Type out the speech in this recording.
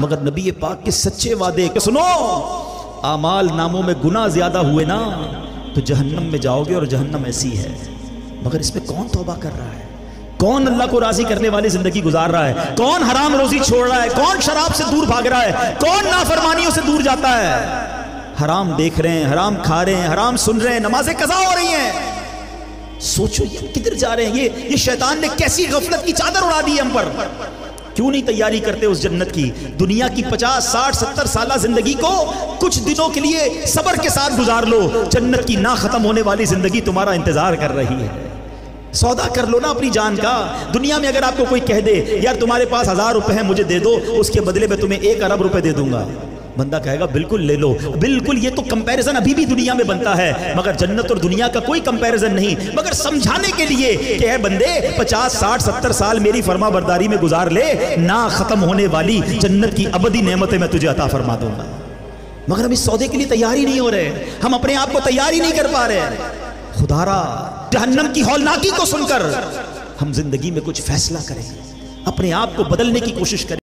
मगर नबी पाक के सच्चे वादे के सुनो, आमाल नामों में गुना ज़्यादा हुए ना तो जहन्नम में जाओगे और जहन्नम ऐसी है। मगर इसमें कौन तौबा कर रहा है? कौन अल्लाह को राज़ी करने वाली ज़िंदगी गुजार रहा है? कौन हराम रोजी छोड़ रहा है? कौन शराब से दूर भाग रहा है? कौन नाफरमानियों से दूर जाता है? हराम देख रहे हैं, हराम खा रहे हैं, हराम सुन रहे हैं, नमाजें कजा हो रही हैं। सोचो ये किधर जा रहे हैं? ये ये शैतान ने कैसी गफलत की चादर उड़ा दी हम पर? क्यों नहीं तैयारी करते उस जन्नत की? दुनिया की पचास, साठ, सत्तर साल ज़िंदगी को कुछ दिनों के लिए सबर के साथ गुजार लो। जन्नत की ना खत्म होने वाली ज़िंदगी तुम्हारा इंतज़ार कर रही है। सौदा कर लो ना अपनी जान का। दुनिया में अगर आपको कोई कह दे, यार तुम्हारे पास हज़ार रुपए हैं, मुझे दे दो, उसके बदले में तुम्हें एक अरब रुपए दे दूँगा। बंदा कहेगा, बिल्कुल ले लो। बिल्कुल, ये तो कंपैरिजन अभी भी दुनिया में बनता है। मगर जन्नत और दुनिया का कोई कंपैरिजन नहीं। मगर समझाने के लिए कि है बंदे, पचास, साठ, सत्तर साल मेरी फर्मा बरदारी में गुजार ले, ना खत्म होने वाली जन्नत की अबदी नेमतें मैं तुझे अता फरमा दूँगा। मगर हम इस सौदे के लिए तैयार नहीं हो रहे। हम अपने आप को तैयार नहीं कर पा रहे। खुदारा, जहन्नम की हौलनाकी को सुनकर हम ज़िंदगी में कुछ फैसला करें अपने आप को बदलने की कोशिश करें